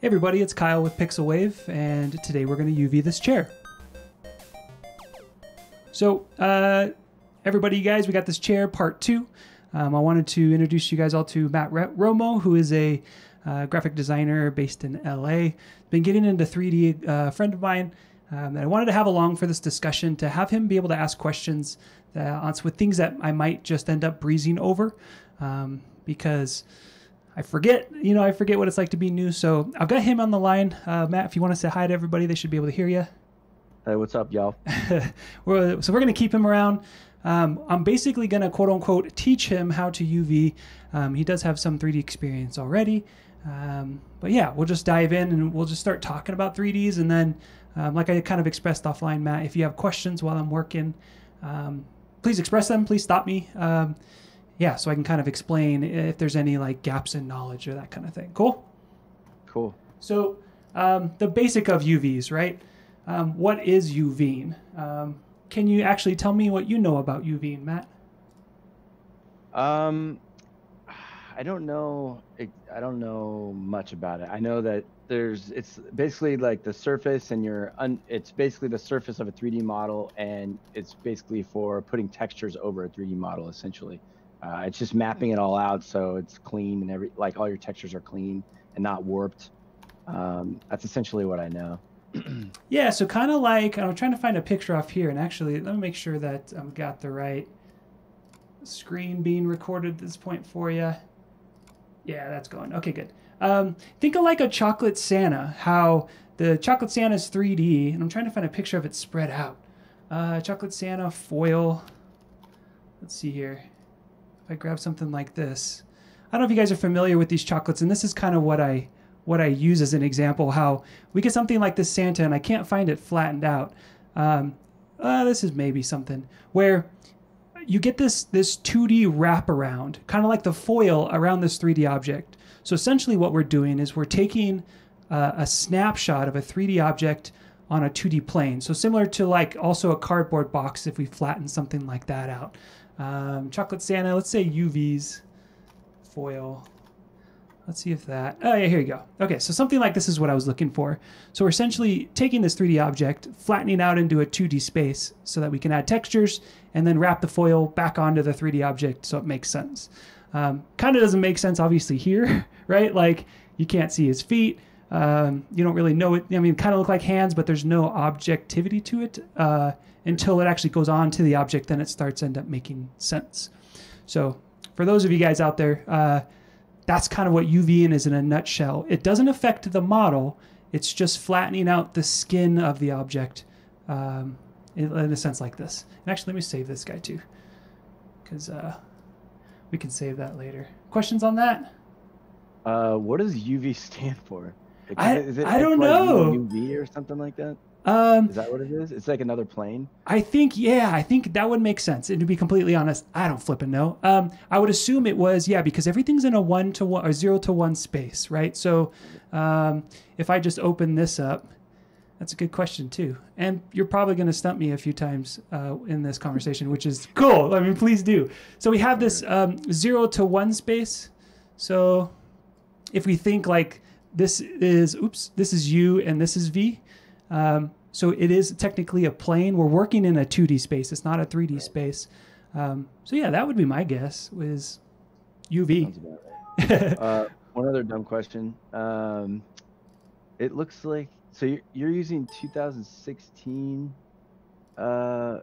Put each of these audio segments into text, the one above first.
Hey everybody, it's Kyle with Pixelwave, and today we're going to UV this chair. So, uh, everybody, you guys, we got this chair, part two. Um, I wanted to introduce you guys all to Matt Romo, who is a uh, graphic designer based in LA. Been getting into 3D, uh, friend of mine, um, and I wanted to have along for this discussion to have him be able to ask questions uh, with things that I might just end up breezing over um, because I forget, you know, I forget what it's like to be new. So I've got him on the line. Uh, Matt, if you want to say hi to everybody, they should be able to hear you. Hey, what's up, y'all? we're, so we're going to keep him around. Um, I'm basically going to quote unquote teach him how to UV. Um, he does have some 3D experience already. Um, but yeah, we'll just dive in and we'll just start talking about 3Ds. And then, um, like I kind of expressed offline, Matt, if you have questions while I'm working, um, please express them. Please stop me. Yeah, so I can kind of explain if there's any like gaps in knowledge or that kind of thing. Cool. Cool. So um, the basic of UVs, right? Um, what is UVing? Um, can you actually tell me what you know about UVing, Matt? Um, I don't know. I don't know much about it. I know that there's. It's basically like the surface, and you're. Un, it's basically the surface of a 3D model, and it's basically for putting textures over a 3D model, essentially. Uh, it's just mapping it all out so it's clean and every like all your textures are clean and not warped. Um, that's essentially what I know. yeah, so kind of like I'm trying to find a picture off here, and actually, let me make sure that I've got the right screen being recorded at this point for you. Yeah, that's going. Okay, good. Um, think of like a chocolate Santa. How the chocolate Santa is 3D, and I'm trying to find a picture of it spread out. Uh, chocolate Santa foil. Let's see here. If I grab something like this, I don't know if you guys are familiar with these chocolates, and this is kind of what I what I use as an example. How we get something like this Santa, and I can't find it flattened out. Um, uh, this is maybe something where you get this this 2D wraparound, kind of like the foil around this 3D object. So essentially, what we're doing is we're taking uh, a snapshot of a 3D object on a 2D plane. So similar to like also a cardboard box if we flatten something like that out. Um, chocolate Santa, let's say UVs, foil. Let's see if that, oh yeah, here you go. Okay, so something like this is what I was looking for. So we're essentially taking this 3D object, flattening out into a 2D space so that we can add textures and then wrap the foil back onto the 3D object so it makes sense. Um, kind of doesn't make sense obviously here, right? Like you can't see his feet. Um, you don't really know it. I mean, kind of look like hands, but there's no objectivity to it. Uh, until it actually goes on to the object, then it starts end up making sense. So for those of you guys out there, uh, that's kind of what UVing is in a nutshell. It doesn't affect the model. It's just flattening out the skin of the object um, in, in, a sense like this. And actually, let me save this guy too, because uh, we can save that later. Questions on that? Uh, what does UV stand for? I, I don't know. UV or something like that? Um, is that what it is? It's like another plane. I think, yeah, I think that would make sense. And to be completely honest, I don't flip and know. Um, I would assume it was, yeah, because everything's in a one to one or zero to one space, right? So, um, if I just open this up, that's a good question too. And you're probably going to stump me a few times uh, in this conversation, which is cool. I mean, please do. So we have this um, zero to one space. So if we think like this is, oops, this is U and this is V. Um, so it is technically a plane. We're working in a 2D space. It's not a 3D space. Um, so yeah, that would be my guess. Was UV. Right. uh, one other dumb question. Um, it looks like so you're, you're using 2016 uh,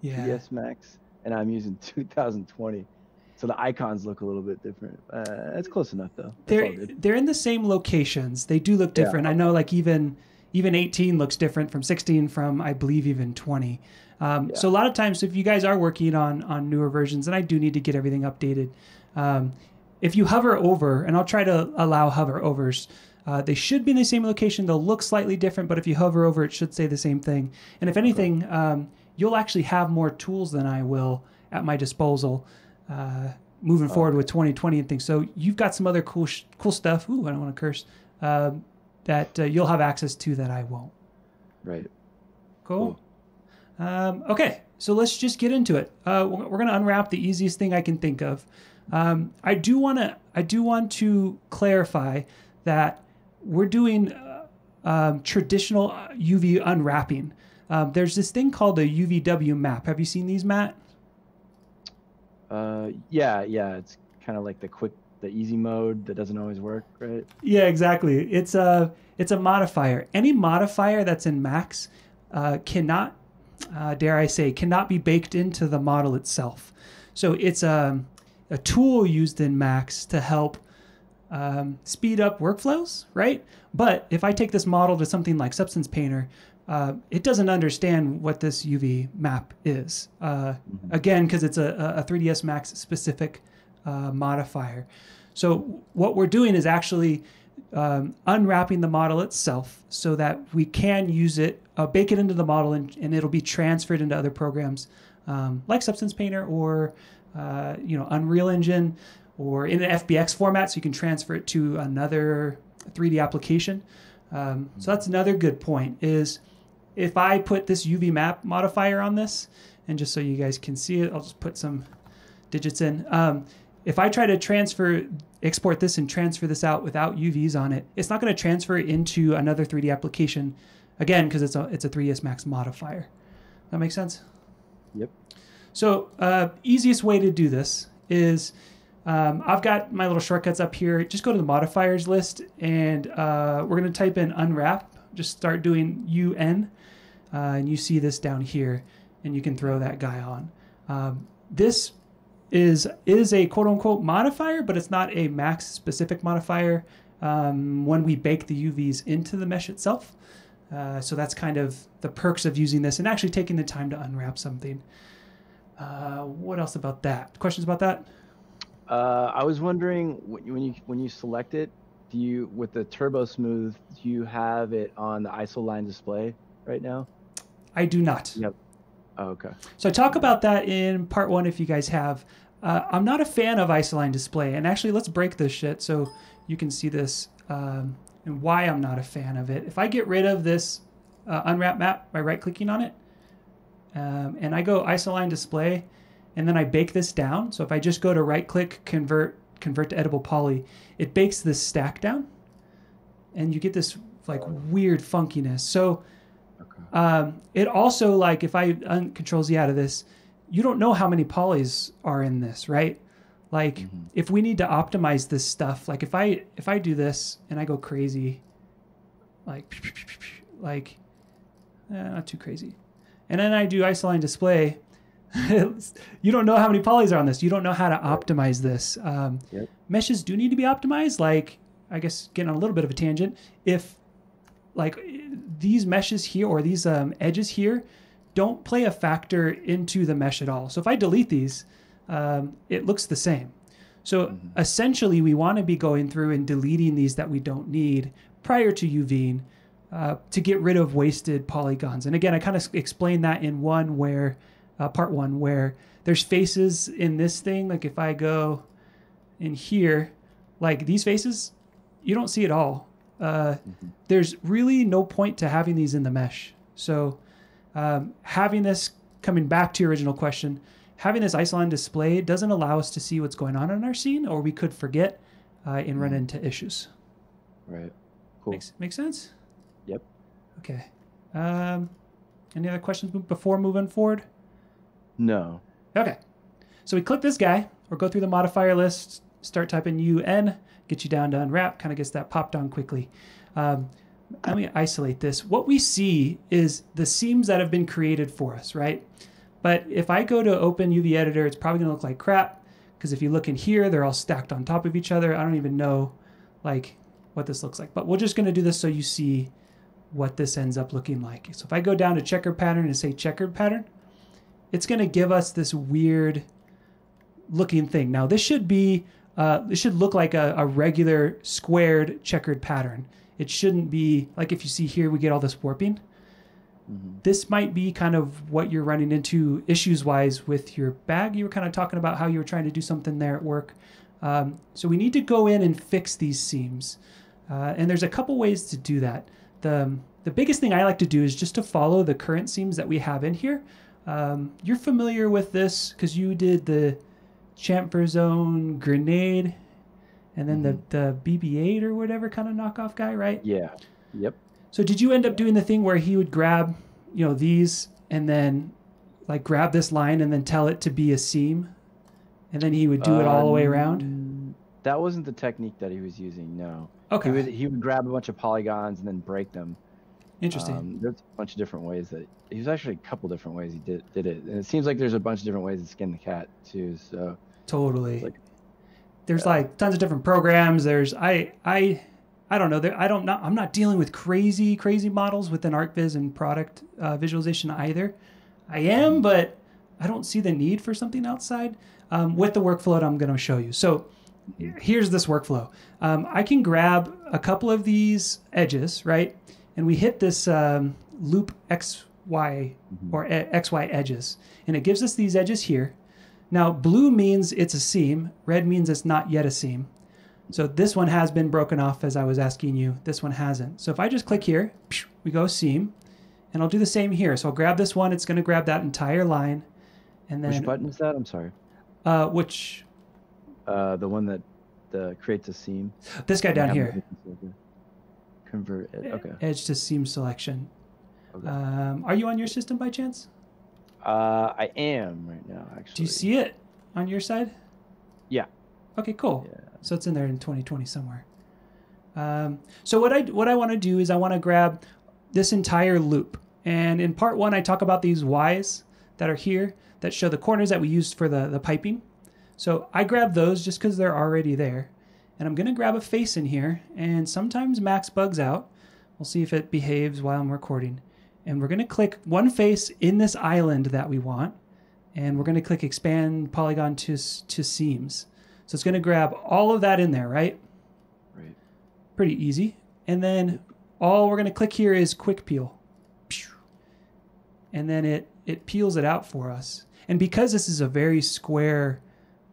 yeah. PS Max, and I'm using 2020. So the icons look a little bit different. Uh, that's close enough though. That's they're they're in the same locations. They do look different. Yeah. I know, like even even 18 looks different from 16 from I believe even 20. Um, yeah. So a lot of times, if you guys are working on on newer versions, and I do need to get everything updated, um, if you hover over, and I'll try to allow hover overs. Uh, they should be in the same location. They'll look slightly different, but if you hover over, it should say the same thing. And if anything, um, you'll actually have more tools than I will at my disposal uh, moving forward with 2020 and things. So you've got some other cool sh- cool stuff. Ooh, I don't want to curse. Um, that uh, you'll have access to that I won't. Right. Cool. cool. Um, okay, so let's just get into it. Uh, we're going to unwrap the easiest thing I can think of. Um, I do want to I do want to clarify that we're doing uh, um, traditional UV unwrapping. Um, there's this thing called a UVW map. Have you seen these, Matt? Uh, yeah, yeah. It's kind of like the quick, the easy mode that doesn't always work, right? Yeah, exactly. It's a it's a modifier. Any modifier that's in Max uh, cannot, uh, dare I say, cannot be baked into the model itself. So it's a a tool used in Max to help um, speed up workflows, right? But if I take this model to something like Substance Painter, uh, it doesn't understand what this UV map is. Uh, mm-hmm. Again, because it's a, a 3ds Max specific uh, modifier. So what we're doing is actually um, unwrapping the model itself so that we can use it, uh, bake it into the model, and, and, it'll be transferred into other programs um, like Substance Painter or uh, you know Unreal Engine or in an FBX format, so you can transfer it to another 3D application. Um, so that's another good point. Is if I put this UV map modifier on this, and just so you guys can see it, I'll just put some digits in. Um, if I try to transfer, export this and transfer this out without UVs on it, it's not going to transfer into another 3D application again because it's a it's a 3ds Max modifier. That makes sense. Yep. So uh, easiest way to do this is um, I've got my little shortcuts up here. Just go to the modifiers list and uh, we're going to type in unwrap. Just start doing UN uh, and you see this down here and you can throw that guy on. Um, this is is a quote unquote modifier, but it's not a max specific modifier um, when we bake the UVs into the mesh itself. Uh, so that's kind of the perks of using this and actually taking the time to unwrap something. Uh, what else about that? Questions about that? Uh, I was wondering when you when you select it, do you with the Turbo Smooth, do you have it on the Isoline display right now? I do not. Yep. Oh, okay. So I talk about that in part one if you guys have. Uh, I'm not a fan of Isoline display, and actually, let's break this shit so you can see this um, and why I'm not a fan of it. If I get rid of this uh, unwrap map by right clicking on it, um, and I go isoline display, and then I bake this down. So if I just go to right click, convert, convert to editable poly, it bakes this stack down, and you get this like weird funkiness. So um, it also like if I un- control Z out of this, you don't know how many polys are in this, right? Like mm-hmm. if we need to optimize this stuff, like if I if I do this and I go crazy, like like eh, not too crazy and then I do isoline display. you don't know how many polys are on this. You don't know how to optimize this. Um, yep. Meshes do need to be optimized. Like, I guess getting on a little bit of a tangent. If like these meshes here or these um, edges here don't play a factor into the mesh at all. So if I delete these, um, it looks the same. So mm-hmm. essentially, we want to be going through and deleting these that we don't need prior to UVing uh, to get rid of wasted polygons. And again, I kind of explained that in one where, uh, part one, where there's faces in this thing. Like if I go in here, like these faces, you don't see it all. Uh, mm-hmm. There's really no point to having these in the mesh. So um, having this, coming back to your original question, having this isoline display doesn't allow us to see what's going on in our scene, or we could forget uh, and run mm-hmm. into issues. Right. Cool. Makes, makes sense? Yep. Okay. Um, any other questions before moving forward? No. Okay. So we click this guy or go through the modifier list, start typing UN, get you down to unwrap, kind of gets that popped on quickly. Um, let me isolate this. What we see is the seams that have been created for us, right? But if I go to open UV editor, it's probably gonna look like crap because if you look in here, they're all stacked on top of each other. I don't even know like what this looks like, but we're just gonna do this so you see what this ends up looking like. So if I go down to checker pattern and say checkered pattern, it's going to give us this weird looking thing. Now this should be, uh, this should look like a, a regular squared checkered pattern. It shouldn't be like if you see here, we get all this warping. Mm-hmm. This might be kind of what you're running into issues wise with your bag. You were kind of talking about how you were trying to do something there at work. Um, so we need to go in and fix these seams. Uh, and there's a couple ways to do that the the biggest thing I like to do is just to follow the current seams that we have in here. Um, you're familiar with this because you did the ChamferZone grenade and then the the BB-8 or whatever kind of knockoff guy, right? Yeah. Yep. So did you end up doing the thing where he would grab, you know, these and then like grab this line and then tell it to be a seam, and then he would do it all the way around? Um, That wasn't the technique that he was using. No. Okay, He would he would grab a bunch of polygons and then break them. interesting. Um, there's a bunch of different ways that he was actually a couple different ways he did did it, and it seems like there's a bunch of different ways to skin the cat too. So totally. like- There's like tons of different programs. There's I I I don't know. There, I don't not I'm not dealing with crazy crazy models within ArchViz and product uh, visualization either. I am, but I don't see the need for something outside um, with the workflow that I'm going to show you. So here's this workflow. Um, I can grab a couple of these edges, right? And we hit this um, loop X, Y, or e- X, Y edges. And it gives us these edges here. Now, blue means it's a seam. Red means it's not yet a seam. So this one has been broken off as I was asking you. This one hasn't. So if I just click here, we go seam. And I'll do the same here. So I'll grab this one. It's going to grab that entire line. And then, which button is that? I'm sorry. uh, which, Uh, the one that uh, creates a seam. this guy down here. Convert it. Okay. Edge to seam selection. okay. Um, are you on your system by chance? Uh, I am right now. Actually. Do you see it on your side? Yeah. Okay, cool. Yeah. So it's in there in 2020 somewhere. Um, so what I what I want to do is I want to grab this entire loop, and in part one I talk about these Y's that are here that show the corners that we used for the the piping. So I grab those just because they're already there, and I'm gonna grab a face in here. And sometimes Max bugs out. We'll see if it behaves while I'm recording. And we're gonna click one face in this island that we want, and we're gonna click expand polygon to to seams. So it's going to grab all of that in there, right? Right. Pretty easy. And then all we're going to click here is quick peel. And then it it peels it out for us. And because this is a very square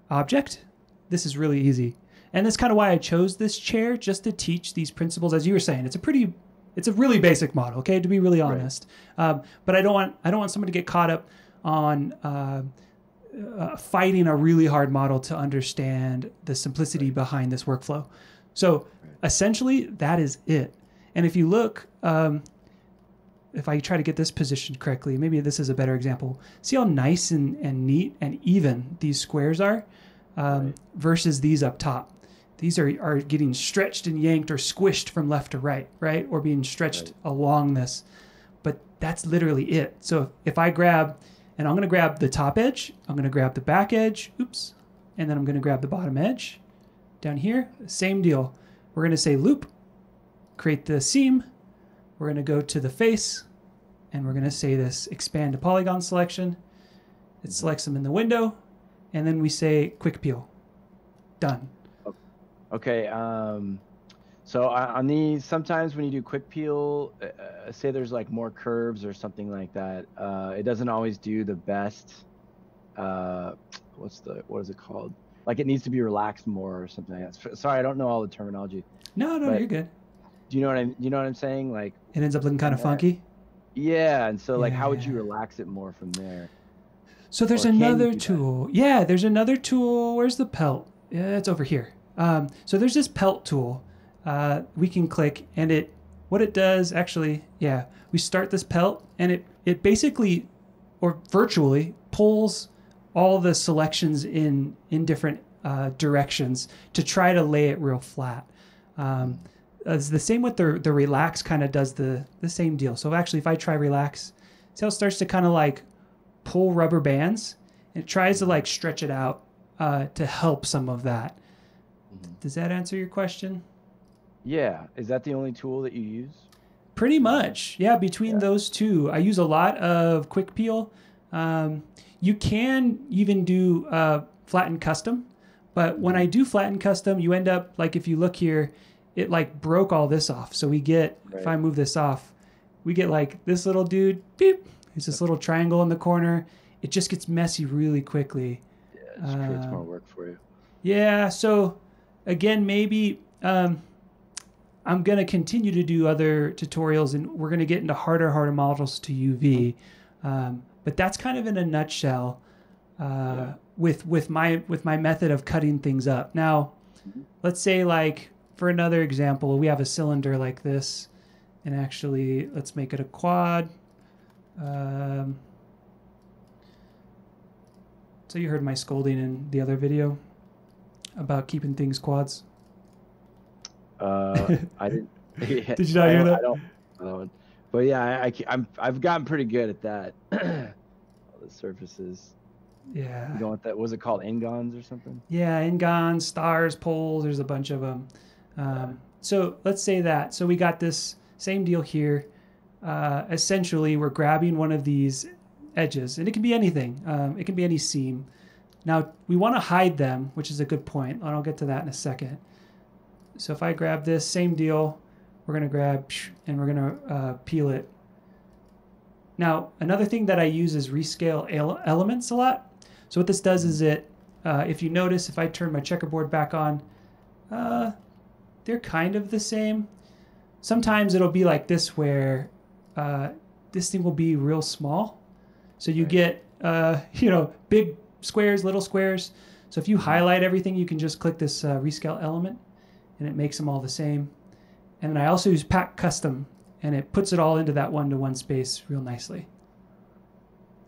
object, this is really easy. And that's kind of why I chose this chair just to teach these principles as you were saying. It's a pretty it's a really basic model, okay, to be really honest. Um, but I don't want I don't want someone to get caught up on uh, uh, fighting a really hard model to understand the simplicity behind this workflow. So essentially, that is it. And if you look, um, if I try to get this positioned correctly, maybe this is a better example. See how nice and, and neat and even these squares are um, Right. versus these up top. These are, are getting stretched and yanked or squished from left to right, right? Or being stretched Right. along this. But that's literally it. So if I grab, and I'm going to grab the top edge, I'm going to grab the back edge, oops, and then I'm going to grab the bottom edge. Down here, same deal. We're going to say loop, create the seam. We're going to go to the face, and we're going to say this expand to polygon selection. It selects them in the window, and then we say quick peel. Done. Okay. Um, so on these, sometimes when you do quick peel, uh, uh, say there's like more curves or something like that, uh, it doesn't always do the best. Uh, what's the what is it called? Like it needs to be relaxed more or something like that. Sorry, I don't know all the terminology. No, no, you're good. Do you know what I'm? You know what I'm saying? Like, It ends up looking kind of funky. yeah. And so, like, how would you relax it more from there? So there's Or another do that? tool. Yeah, there's another tool. Where's the pelt? Yeah, it's over here. Um, so there's this pelt tool. Uh, we can click, and it what it does actually, yeah, we start this pelt, and it it basically, or virtually, pulls all the selections in in different uh, directions to try to lay it real flat. Um, it's the same with the the relax kind of does the the same deal. So actually, if I try relax, see how it starts to kind of like pull rubber bands and it tries to like stretch it out uh, to help some of that. Mhm. Does that answer your question? Yeah. Is that the only tool that you use? Pretty much, yeah. Between Yeah. those two, I use a lot of quick peel. Um, you can even do uh, flatten custom, but when I do flatten custom, you end up like if you look here, it like broke all this off. So we get if I move this off, we get like this little dude. Beep. There's this little triangle in the corner. It just gets messy really quickly. Yeah, it creates more work for you. Yeah, so again, maybe um, I'm going to continue to do other tutorials and we're going to get into harder, harder models to UV. Um, but that's kind of in a nutshell uh, Yeah. with with my with my method of cutting things up. Now, let's say like for another example, we have a cylinder like this, and actually let's make it a quad. Um, so you heard my scolding in the other video about keeping things quads. Uh, I didn't. Did you not I hear that? I don't, I don't. But yeah, I, I, am I've gotten pretty good at that. All the surfaces. Yeah. You know what that was? It called n-gons or something? Yeah, n-gons, stars, poles, there's a bunch of them. Um, so let's say that. So we got this same deal here. Uh, essentially, we're grabbing one of these edges, and it can be anything. Um, it can be any seam. Now, we want to hide them, which is a good point, and I'll get to that in a second. So if I grab this, same deal, we're going to grab and we're going to uh, peel it. Now, another thing that I use is rescale elements a lot. So what this does is it, uh, if you notice, if I turn my checkerboard back on, uh, they're kind of the same. Sometimes it'll be like this where uh, this thing will be real small. So you Right. get, uh, you know, big squares, little squares. So if you highlight everything, you can just click this uh, rescale element and it makes them all the same. And then I also use pack custom and it puts it all into that one to one space real nicely.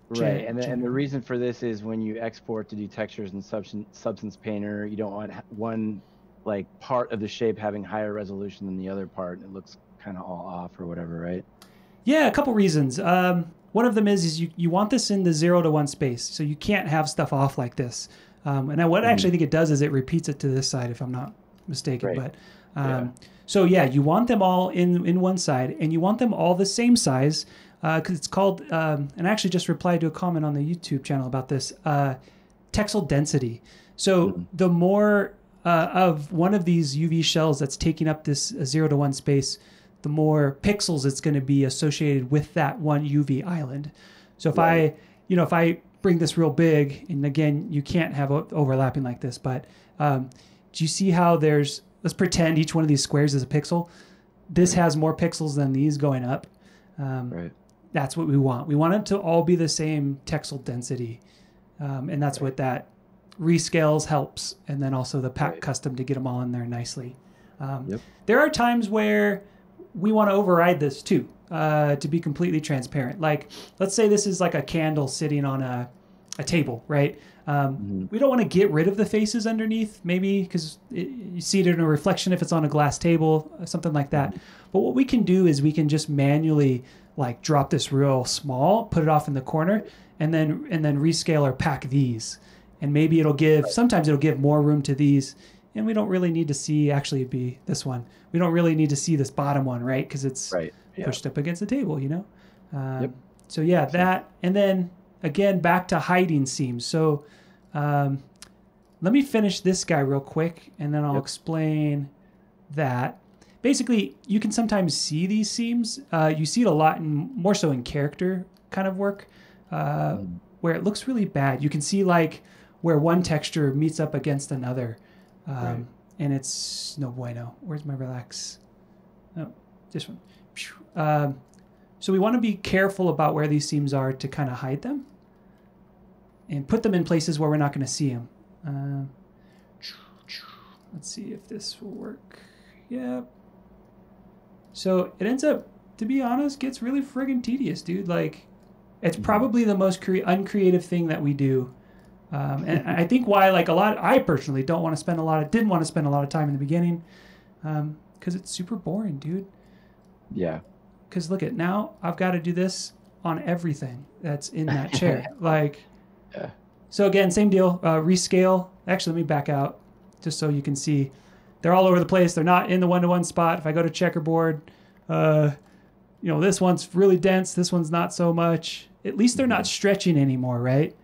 Right, and the, and the reason for this is when you export to do textures in Substance Substance Painter, you don't want one like part of the shape having higher resolution than the other part, and it looks kind of all off or whatever, right? Yeah, a couple reasons. Um, one of them is is you, you want this in the zero to one space, so you can't have stuff off like this. Um, and I, what I actually think it does is it repeats it to this side, if I'm not mistaken. Right. But um, so yeah, you want them all in in one side, and you want them all the same size because it's called. Um, and I actually just replied to a comment on the YouTube channel about this uh, texel density. So the more uh, of one of these UV shells that's taking up this uh, zero to one space, the more pixels it's going to be associated with that one UV island. So if I, you know, if I bring this real big, and again, you can't have overlapping like this, but um, do you see how there's, let's pretend each one of these squares is a pixel. This has more pixels than these going up. Um, Right. that's what we want. We want it to all be the same texel density. Um, and that's what that rescales helps. And then also the pack Right. custom to get them all in there nicely. Um, Yep. There are times where we want to override this too, uh, to be completely transparent. Like, let's say this is like a candle sitting on a, a table, right? Um, We don't want to get rid of the faces underneath, maybe because you see it in a reflection if it's on a glass table, uh, something like that. But what we can do is we can just manually like drop this real small, put it off in the corner, and then and then rescale or pack these, and maybe it'll give. Sometimes it'll give more room to these, and we don't really need to see. Actually, it'd be this one. We don't really need to see this bottom one, right? Because it's Right. Yeah. pushed up against the table, you know? Um, Yep. So, yeah, that. And then again, back to hiding seams. So, um, let me finish this guy real quick and then I'll Yep. explain that. Basically, you can sometimes see these seams. Uh, you see it a lot, in, more so in character kind of work, uh, Mm. where it looks really bad. You can see like where one texture meets up against another. Um, Right. And it's no bueno. Where's my relax? Oh, this one. Um, so we want to be careful about where these seams are to kind of hide them and put them in places where we're not going to see them. Um, let's see if this will work. Yep. So it ends up, to be honest, gets really friggin' tedious, dude. Like, it's probably the most cre- uncreative thing that we do. Um, and I think why, like a lot, I personally don't want to spend a lot of, didn't want to spend a lot of time in the beginning, because it's super boring, dude Yeah. because look at now I've got to do this on everything that's in that chair. like, Yeah. so again, same deal. Uh, rescale. Actually, let me back out just so you can see. They're all over the place. They're not in the one-to-one spot. If I go to checkerboard, uh, you know, this one's really dense. This one's not so much. At least they're not stretching anymore, right?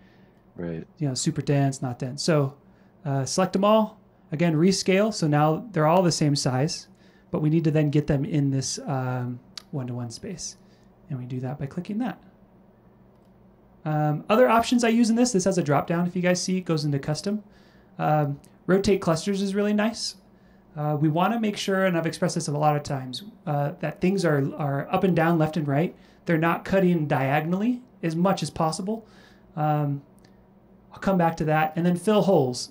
Right. you know, super dense, not dense. So uh, select them all. Again, rescale. So now they're all the same size, but we need to then get them in this um, one-to-one space. And we do that by clicking that. Um, other options I use in this, this has a drop down. If you guys see, it goes into custom. Um, rotate clusters is really nice. Uh, we want to make sure, and I've expressed this a lot of times, uh, that things are, are up and down, left and right. They're not cutting diagonally as much as possible. Um, I'll come back to that. And then fill holes.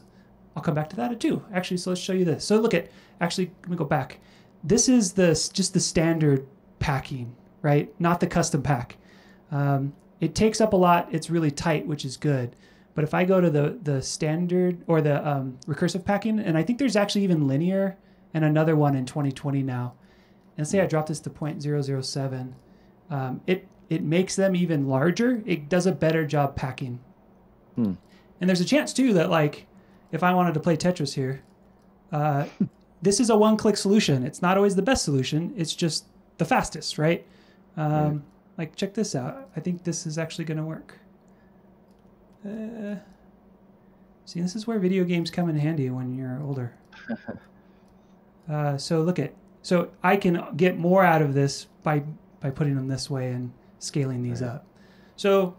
I'll come back to that too. Actually, so let's show you this. So look at, actually, let me go back. This is the just the standard packing, right? Not the custom pack. Um, it takes up a lot. It's really tight, which is good. But if I go to the the standard or the um, recursive packing, and I think there's actually even linear and another one in 2020 now. And say I drop this to 0.007, um, it it makes them even larger. It does a better job packing. Hmm. And there's a chance too that like if I wanted to play Tetris here, uh, this is a one-click solution. It's not always the best solution. It's just the fastest, right? Um, Right. Like check this out. I think this is actually going to work. Uh, see, this is where video games come in handy when you're older. uh, so look at so I can get more out of this by by putting them this way and scaling these Right. up. So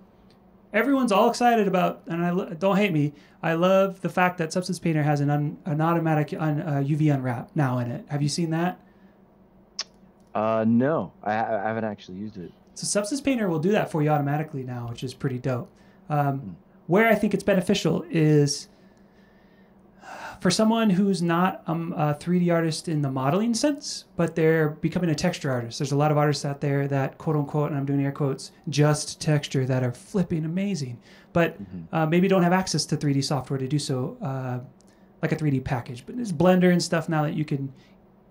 everyone's all excited about, and I don't hate me. I love the fact that Substance Painter has an un, an automatic un, uh, UV unwrap now in it. Have you seen that? Uh, no, I, I haven't actually used it. So Substance Painter will do that for you automatically now, which is pretty dope. Um, Hmm. Where I think it's beneficial is for someone who's not um, a 3D artist in the modeling sense, but they're becoming a texture artist. There's a lot of artists out there that quote unquote, and I'm doing air quotes, just texture that are flipping amazing, but Mhm. uh, maybe don't have access to 3D software to do so, uh, like a 3D package. But there's Blender and stuff now that you can,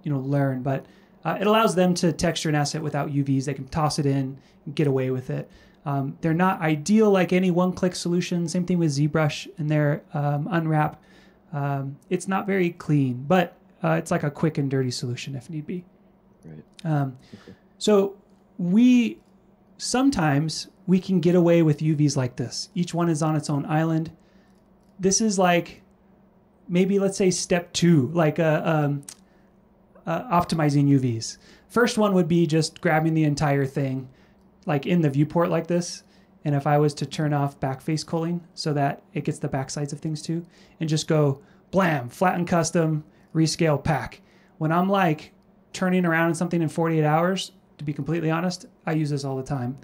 you know, learn. But uh, it allows them to texture an asset without UVs. They can toss it in, get away with it. Um, they're not ideal like any one-click solution. Same thing with ZBrush and their um, unwrap. Um, it's not very clean, but uh, it's like a quick and dirty solution if need be. Right. Um, Okay. so we sometimes we can get away with UVs like this. Each one is on its own island. This is like maybe let's say step two, like uh, um, uh, optimizing UVs. First one would be just grabbing the entire thing, like in the viewport like this. And if I was to turn off backface culling so that it gets the backsides of things too, and just go blam, flatten custom, rescale pack. When I'm like turning around in something in 48 hours, to be completely honest, I use this all the time.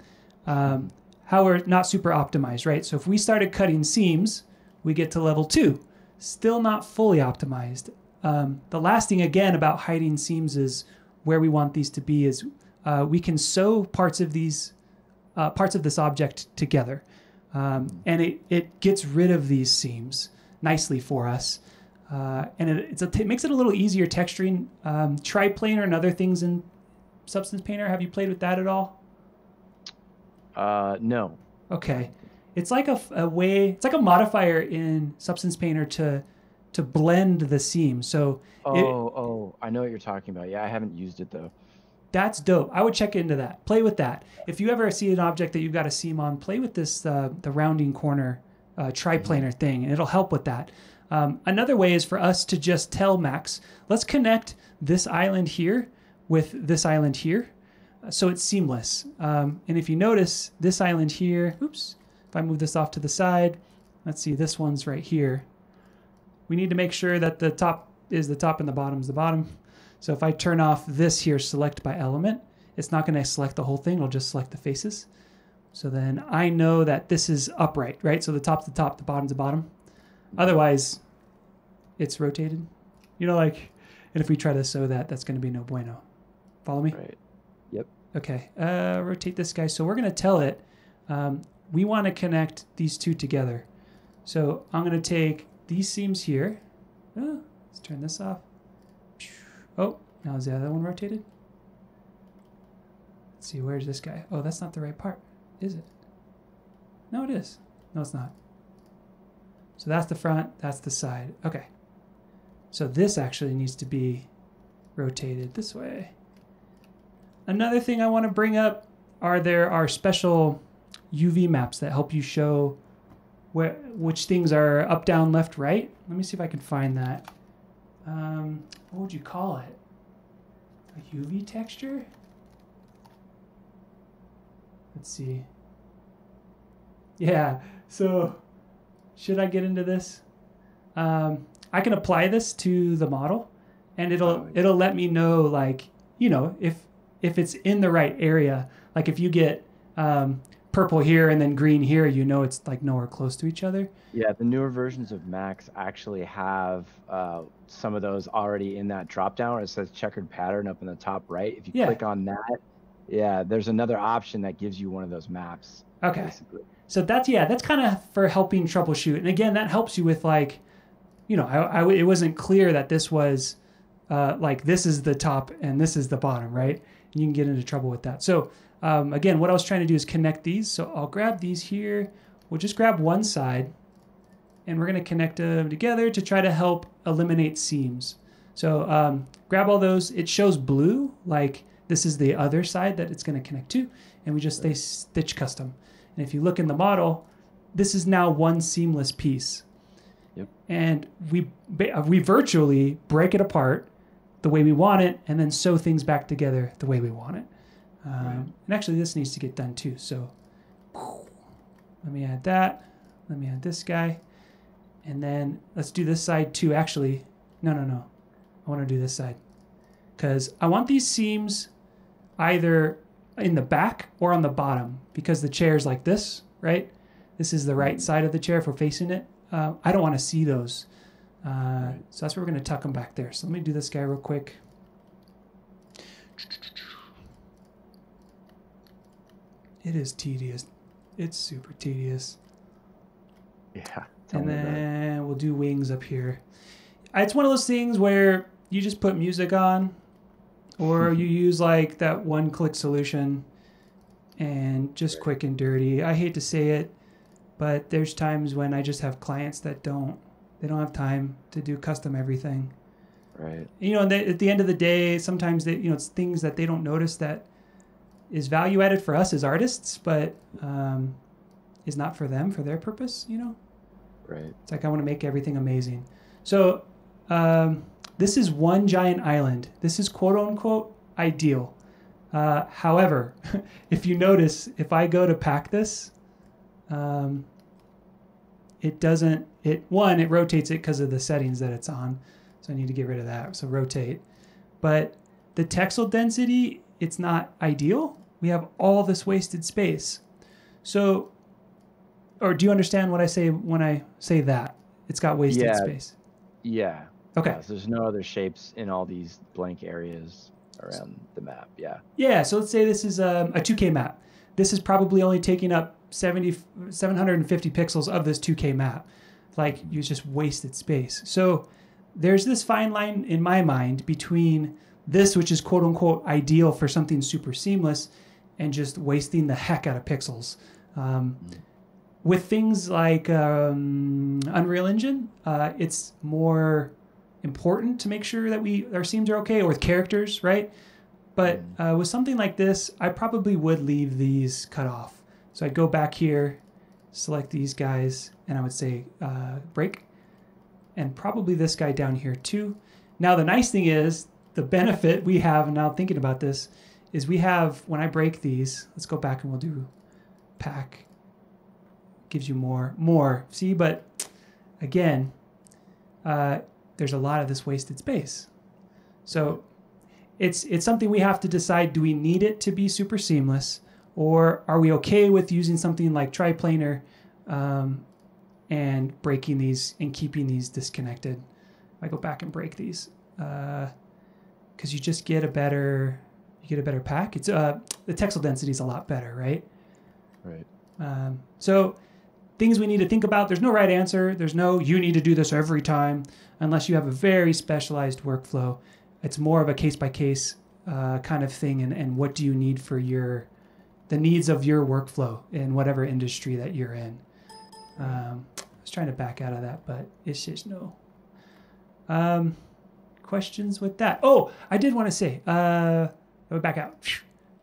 Um, however, not super optimized, right? So if we started cutting seams, we get to level two, still not fully optimized. Um, the last thing again about hiding seams is where we want these to be is uh, we can sew parts of these uh, parts of this object together, um, and it, it gets rid of these seams nicely for us. Uh, and it, it's a, it makes it a little easier texturing. Um, triplanar and other things in Substance Painter. Have you played with that at all? Uh, no. Okay, it's like a, a way. It's like a modifier in Substance Painter to to blend the seam. So Oh, It- oh, I know what you're talking about. Yeah, I haven't used it though. That's dope. I would check into that. Play with that. If you ever see an object that you've got a seam on, play with this uh, the rounding corner uh, triplanar thing, and it'll help with that. Um, another way is for us to just tell Max, let's connect this island here with this island here, so it's seamless. Um, and if you notice, this island here, oops, if I move this off to the side, let's see, this one's right here. We need to make sure that the top is the top and the bottom is the bottom. So if I turn off this here, select by element, it's not going to select the whole thing. It'll just select the faces. So then I know that this is upright, right? So the top's the top, the bottom's the bottom. Otherwise, it's rotated. You know, like, and if we try to sew that, that's going to be no bueno. Follow me? Right. Yep. Okay, uh, rotate this guy. So we're going to tell it um, we want to connect these two together. So I'm going to take these seams here. Oh, let's turn this off. Oh, now is the other one rotated? Let's see, where's this guy? Oh, that's not the right part, is it? No, it is. No, it's not. So that's the front, that's the side. Okay. So this actually needs to be rotated this way. Another thing I want to bring up are there are special UV maps that help you show where which things are up, down, left, right. Let me see if I can find that. Um, what would you call it? A UV texture? Let's see. Yeah, so should I get into this? Um, I can apply this to the model and it'll Oh, yeah. it'll let me know like, you know, if if it's in the right area. Like if you get um, purple here and then green here, you know it's like nowhere close to each other. Yeah, the newer versions of Max actually have uh, some of those already in that drop down where it says checkered pattern up in the top right. If you Yeah. click on that, yeah, there's another option that gives you one of those maps. Okay. Basically. So that's yeah, that's kind of for helping troubleshoot. And again, that helps you with like, you know, I, I it wasn't clear that this was uh, like this is the top and this is the bottom, right? And you can get into trouble with that. So um, again, what I was trying to do is connect these. So I'll grab these here. We'll just grab one side, and we're going to connect them together to try to help eliminate seams. So um, grab all those. It shows blue, like this is the other side that it's going to connect to, and we just stay stitch custom. And if you look in the model, this is now one seamless piece. Yep. And we we virtually break it apart the way we want it, and then sew things back together the way we want it. Um, Right. And actually, this needs to get done too. So let me add that. Let me add this guy. And then let's do this side too. Actually, no, no, no. I want to do this side. Because I want these seams either in the back or on the bottom because the chair's like this, right? This is the right side of the chair if we're facing it. Uh, I don't want to see those. Uh, So that's where we're going to tuck them back there. So let me do this guy real quick. It is tedious. It's super tedious. Yeah. and then we'll do wings up here. It's one of those things where you just put music on, or you use like that one click solution and just Right. quick and dirty. I hate to say it, but there's times when I just have clients that don't they don't have time to do custom everything. Right. You know, and they, at the end of the day, sometimes they, you know, it's things that they don't notice that is value added for us as artists, but um, is not for them for their purpose. You know. Right. It's like I want to make everything amazing. So um, this is one giant island. This is quote unquote ideal. Uh, however, if you notice, if I go to pack this, um, it doesn't. It one it rotates it because of the settings that it's on. So I need to get rid of that. So rotate. But the texel density, it's not ideal. We have all this wasted space. So or do you understand what I say when I say that? It's got wasted Yeah. space. Yeah. Okay. Yeah, so there's no other shapes in all these blank areas around the map. Yeah. Yeah, so let's say this is um, a 2K map. This is probably only taking up 70, 750 pixels of this 2K map. Like, you just wasted space. So there's this fine line in my mind between this, which is quote unquote ideal for something super seamless, and just wasting the heck out of pixels. Um, with things like um, Unreal Engine, uh, it's more important to make sure that we our seams are okay, or with characters, right? But uh, with something like this, I probably would leave these cut off. So I'd go back here, select these guys, and I would say uh, break, and probably this guy down here too. Now the nice thing is the benefit we have, and now thinking about this, is we have when I break these. Let's go back and we'll do pack. Gives you more, more. See, but again, uh, there's a lot of this wasted space. So it's it's something we have to decide do we need it to be super seamless or are we okay with using something like triplanar um, and breaking these and keeping these disconnected i go back and break these because you just get a better you get a better pack it's uh the texel density is a lot better right Right. um, so things we need to think about. There's no right answer. There's no you need to do this every time unless you have a very specialized workflow. It's more of a case by case kind of thing, and, and what do you need for your the needs of your workflow in whatever industry that you're in. Um, I was trying to back out of that, but it's just no. Um, questions with that? Oh, I did want to say. Uh, back out.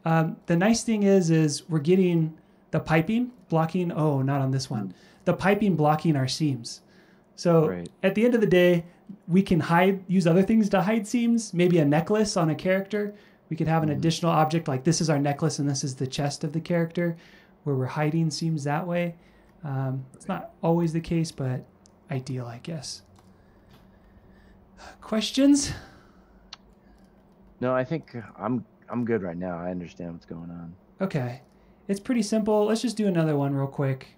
Um, the nice thing is, is we're getting the piping blocking. Oh, not on this one. The piping blocking our seams. So Right. at the end of the day, we can hide, use other things to hide seams. Maybe a necklace on a character. We could have an additional object like this is our necklace and this is the chest of the character, where we're hiding seams that way. Um, it's not always the case, but ideal, I guess. Questions? No, I think I'm I'm good right now. I understand what's going on. Okay. it's pretty simple. Let's just do another one real quick.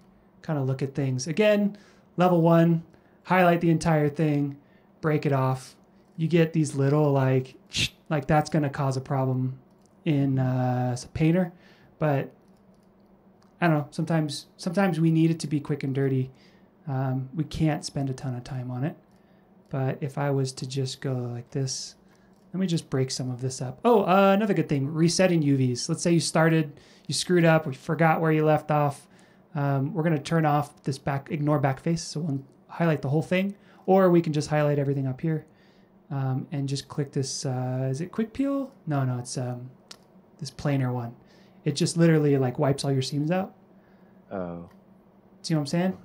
Kind of look at things. Again, level one, highlight the entire thing, break it off. You get these little like, like that's going to cause a problem in uh, Painter, but I don't know. Sometimes, sometimes we need it to be quick and dirty. Um, we can't spend a ton of time on it. But if I was to just go like this, let me just break some of this up. Oh, uh, another good thing, resetting UVs. Let's say you started, you screwed up, we forgot where you left off. Um, we're going to turn off this back, ignore back face. So we'll highlight the whole thing, or we can just highlight everything up here um, and just click this. Uh, is it quick peel? No, no, it's um, this planar one. It just literally like wipes all your seams out. Oh. See what I'm saying?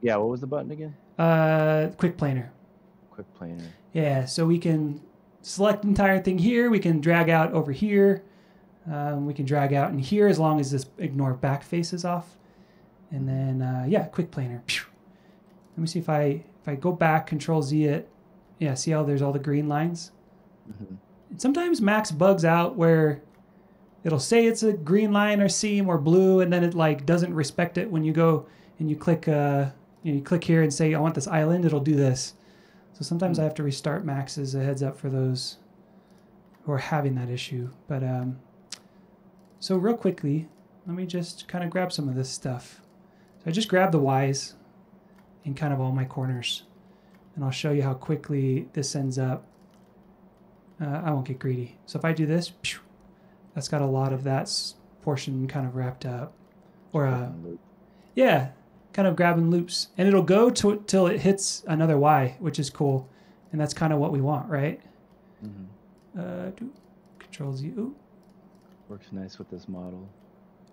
Yeah. What was the button again? Uh, quick planar. Quick planar. Yeah. So we can select entire thing here. We can drag out over here. Um, we can drag out in here as long as this ignore back face is off. And then, uh, yeah, quick planar. Let me see if I, if I go back, control Z it. Yeah, see how there's all the green lines? Mm-hmm. sometimes Max bugs out where it'll say it's a green line or seam or blue, and then it like doesn't respect it when you go and you click, uh, you, know, you click here and say, I want this island, it'll do this. So sometimes I have to restart Max as a heads up for those who are having that issue. But um, so real quickly, let me just kind of grab some of this stuff. So I just grabbed the Ys in kind of all my corners. And I'll show you how quickly this ends up. Uh, I won't get greedy. So if I do this, that's got a lot of that portion kind of wrapped up. Or, uh, yeah, kind of grabbing loops, and it'll go to till it hits another Y, which is cool, and that's kind of what we want, right? Mm-hmm. Uh, do, control Z. Ooh. Works nice with this model.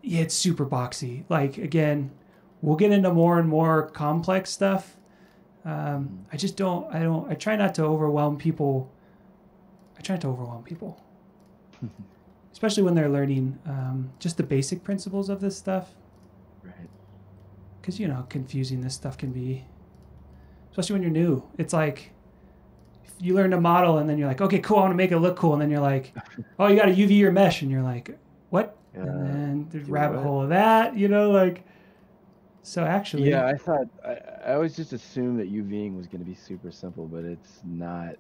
Yeah, it's super boxy. Like again, we'll get into more and more complex stuff. Um, mm-hmm. I just don't. I don't. I try not to overwhelm people. I try not to overwhelm people, especially when they're learning um, just the basic principles of this stuff because you know how confusing this stuff can be, especially when you're new. It's like you learn to model and then you're like, okay, cool, I want to make it look cool, and then you're like, oh, you got to UV your mesh, and you're like, what? Yeah, and then there's rabbit hole of that, you know, like. So actually, yeah, I thought I, I always just assumed that UVing was going to be super simple, but it's not.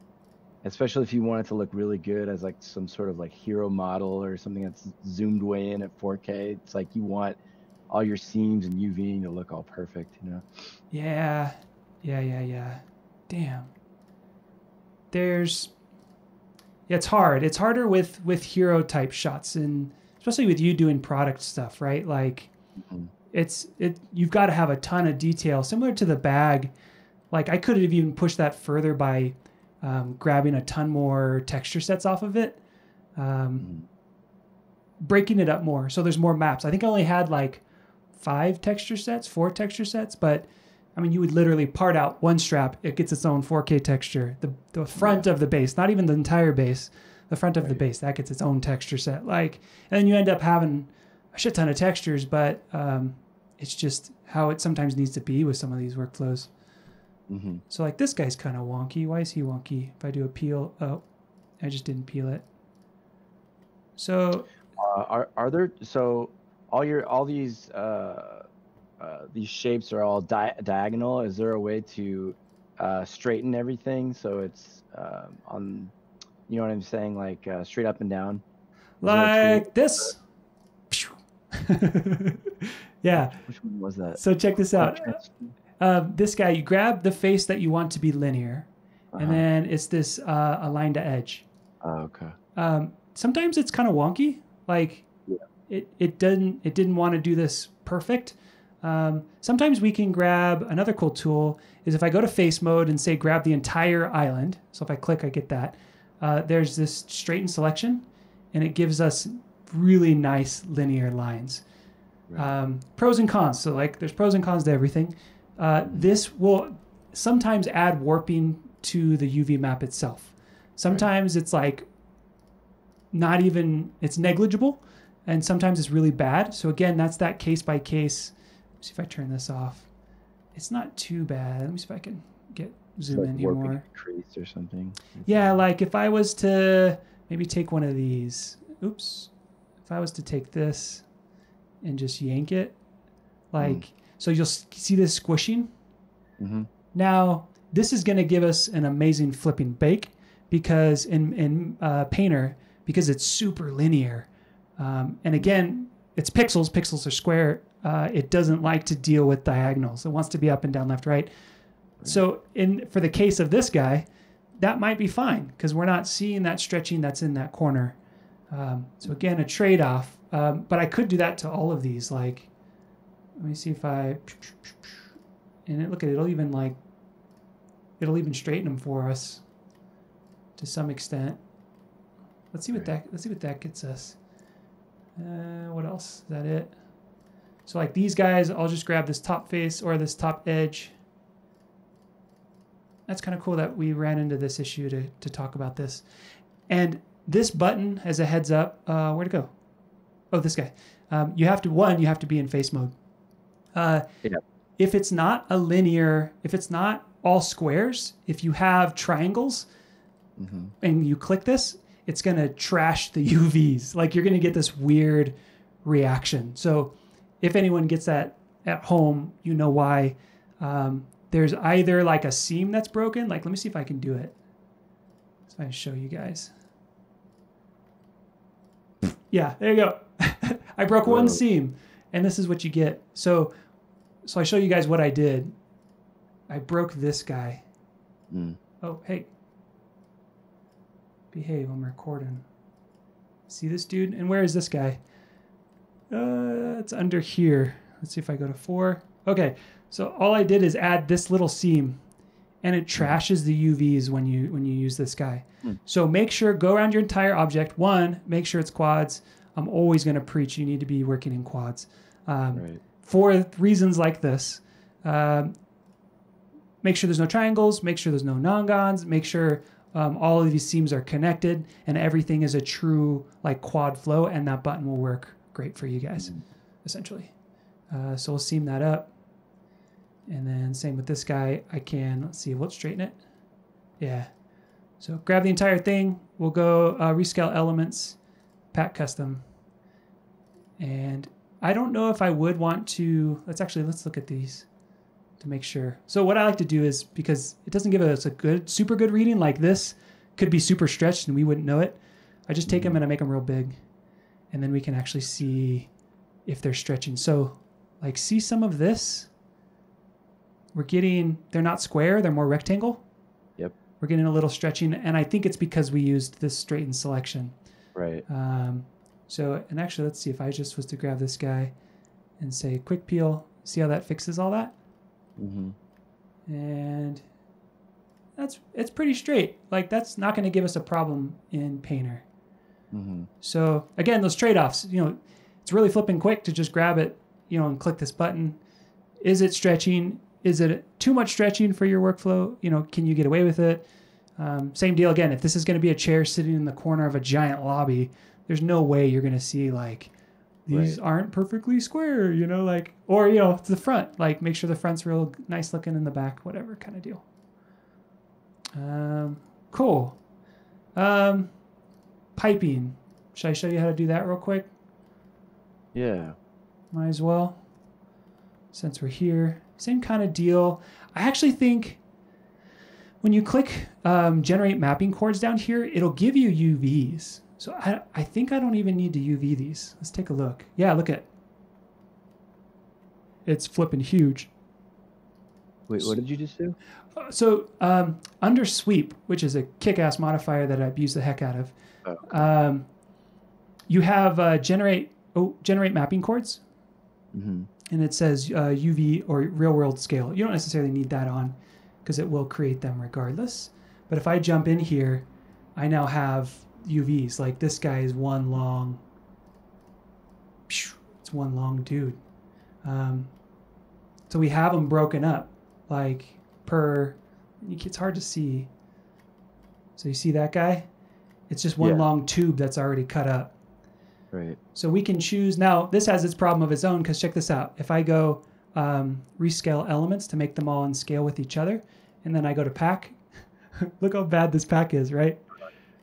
Especially if you want it to look really good as like some sort of like hero model or something that's zoomed way in at 4K. It's like you want all your seams and UVing to look all perfect, you know? Yeah. Yeah, yeah, yeah. Damn. There's yeah, it's hard. It's harder with with hero type shots and especially with you doing product stuff, right? Like mm-hmm. it's it you've got to have a ton of detail similar to the bag. Like I could have even pushed that further by um, grabbing a ton more texture sets off of it. Um, mm-hmm. breaking it up more so there's more maps. I think I only had like five texture sets, four texture sets, but I mean, you would literally part out one strap, it gets its own 4K texture. The the front yeah. of the base, not even the entire base, the front of right. the base that gets its own texture set. Like, and then you end up having a shit ton of textures, but um, it's just how it sometimes needs to be with some of these workflows. Mm-hmm. So like this guy's kind of wonky. Why is he wonky? If I do a peel, oh, I just didn't peel it. So, uh, are are there so all your all these uh, uh, these shapes are all di- diagonal. Is there a way to uh, straighten everything so it's um, on? You know what I'm saying, like uh, straight up and down. Like this. yeah. Which one was that? So check this out. Um, this guy, you grab the face that you want to be linear, uh-huh. and then it's this uh, align to edge. Oh, okay. Um, sometimes it's kind of wonky. Like it, it didn't it didn't want to do this perfect. Um, sometimes we can grab another cool tool is if I go to face mode and say grab the entire island. So if I click, I get that. Uh, there's this straighten selection, and it gives us really nice linear lines. Right. Um, pros and cons. So like there's pros and cons to everything. Uh, this will sometimes add warping to the UV map itself. Sometimes right. it's like not even it's negligible and sometimes it's really bad. So again, that's that case by case. See if I turn this off. It's not too bad. Let me see if I can get zoom like in here more. Crease or something. Yeah, like if I was to maybe take one of these. Oops. If I was to take this and just yank it. Like, so you'll see this squishing. Mm-hmm. Now, this is going to give us an amazing flipping bake because in, in uh, Painter, because it's super linear. Um, and again, it's pixels, pixels are square. Uh, it doesn't like to deal with diagonals. It wants to be up and down, left, right. So in for the case of this guy, that might be fine because we're not seeing that stretching that's in that corner. Um, so again, a trade-off. Um, but I could do that to all of these. Like, let me see if I and it, look at it, it'll even like it'll even straighten them for us to some extent. Let's see what that let's see what that gets us. Uh, what else? Is that it? So like these guys, I'll just grab this top face or this top edge. That's kind of cool that we ran into this issue to, to talk about this. And this button as a heads up, uh, where'd it go? Oh, this guy. Um, you have to, one, you have to be in face mode. Uh, Yeah. If it's not a linear, if it's not all squares, if you have triangles Mm-hmm. and you click this, it's going to trash the UVs. Like you're going to get this weird reaction. So if anyone gets that at home, you know why. Um, there's either like a seam that's broken. Like, let me see if I can do it. So I show you guys. Yeah, there you go. I broke one seam, and this is what you get. So, so I show you guys what I did. I broke this guy. Mm. Oh, hey. Behave, I'm recording. See this dude? And where is this guy? Uh, it's under here. Let's see if I go to four. Okay, so all I did is add this little seam, and it trashes the UVs when you when you use this guy. Hmm. So make sure go around your entire object. One, make sure it's quads. I'm always going to preach you need to be working in quads. Um, Right. for reasons like this. Um, make sure there's no triangles, make sure there's no n-gons, make sure um, all of these seams are connected and everything is a true like quad flow and that button will work great for you guys, essentially. Uh, so we'll seam that up. And then same with this guy, I can, let's see, we'll straighten it. Yeah. So grab the entire thing. We'll go uh, rescale elements, pack custom. And I don't know if I would want to. Let's actually let's look at these to make sure. So what I like to do is because it doesn't give us a good, super good reading like this, could be super stretched and we wouldn't know it. I just take them and I make them real big, and then we can actually see if they're stretching. So, like, see some of this. We're getting they're not square; they're more rectangle. Yep. We're getting a little stretching, and I think it's because we used this straighten selection. Right. Um, so, and actually, let's see if I just was to grab this guy and say quick peel, see how that fixes all that? Mm-hmm. And that's, it's pretty straight. Like, that's not going to give us a problem in Painter. Mm-hmm. So, again, those trade offs, you know, it's really flipping quick to just grab it, you know, and click this button. Is it stretching? Is it too much stretching for your workflow? You know, can you get away with it? Um, same deal again. If this is going to be a chair sitting in the corner of a giant lobby, there's no way you're going to see like these Right. aren't perfectly square, you know, like or you know to the front, like make sure the front's real nice looking in the back, whatever kind of deal. Um, cool. Um, piping. Should I show you how to do that real quick? Yeah. Might as well. Since we're here, same kind of deal. I actually think when you click um, generate mapping coords down here, it'll give you UVs. So I, I think I don't even need to UV these. Let's take a look. Yeah, look at it's flipping huge. Wait, what did you just do? Uh, So um, under sweep, which is a kick-ass modifier that I've used the heck out of, Oh. um, you have uh, generate oh, generate mapping coords. Mm-hmm. and it says uh, UV or real world scale. You don't necessarily need that on because it will create them regardless. But if I jump in here, I now have UVs. Like this guy is one long, it's one long dude. Um, so we have them broken up like per, it's hard to see. So you see that guy? It's just one Yeah. long tube that's already cut up. Right. So we can choose now. This has its problem of its own because check this out. If I go um, rescale elements to make them all in scale with each other, and then I go to pack, look how bad this pack is, right?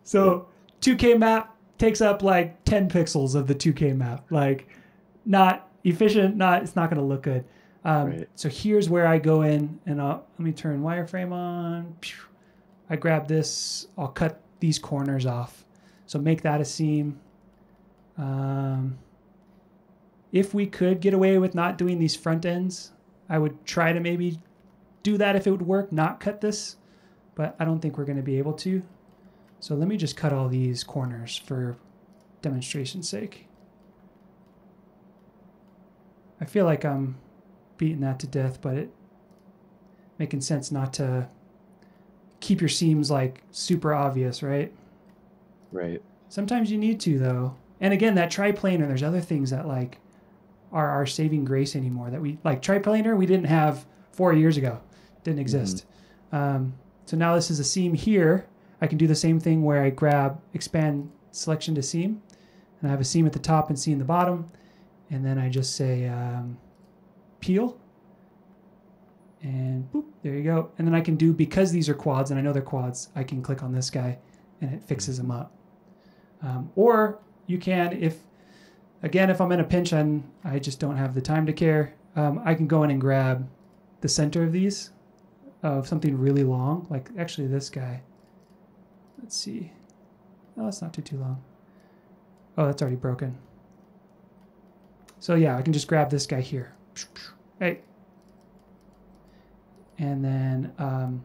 So 2K map takes up like 10 pixels of the 2K map. Like not efficient. Not it's not going to look good. Um, Right. So here's where I go in and I'll, let me turn wireframe on. Pew. I grab this. I'll cut these corners off. So make that a seam. Um, if we could get away with not doing these front ends, I would try to maybe do that if it would work, not cut this, but I don't think we're going to be able to. So let me just cut all these corners for demonstration's sake. I feel like I'm beating that to death, but it making sense not to keep your seams like super obvious, right? Right. Sometimes you need to though. And again, that triplanar, there's other things that like are our saving grace anymore that we like triplanar we didn't have four years ago. Didn't exist. Um, so now this is a seam here. I can do the same thing where I grab expand selection to seam and I have a seam at the top and seam at the bottom. And then I just say um, peel and boop, there you go. And then I can do, because these are quads and I know they're quads, I can click on this guy and it fixes them up. Um, or you can, if, again, if I'm in a pinch and I just don't have the time to care, um, I can go in and grab the center of these of something really long, like actually this guy. Let's see. Oh, it's not too, too long. Oh, that's already broken. So yeah, I can just grab this guy here. Hey. And then um,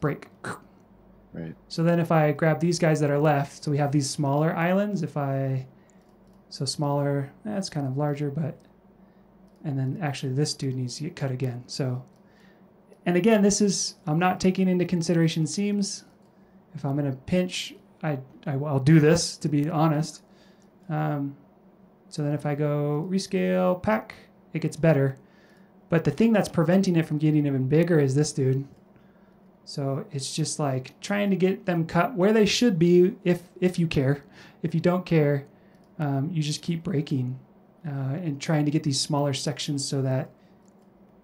break. Right. So then if I grab these guys that are left, so we have these smaller islands. If I, so smaller, that's kind of larger, but, and then actually this dude needs to get cut again. So, and again, this is, I'm not taking into consideration seams. If I'm in a pinch, I, I will do this to be honest. Um, so then if I go rescale pack, it gets better. But the thing that's preventing it from getting even bigger is this dude. So it's just like trying to get them cut where they should be if if you care. If you don't care, um, you just keep breaking uh, and trying to get these smaller sections so that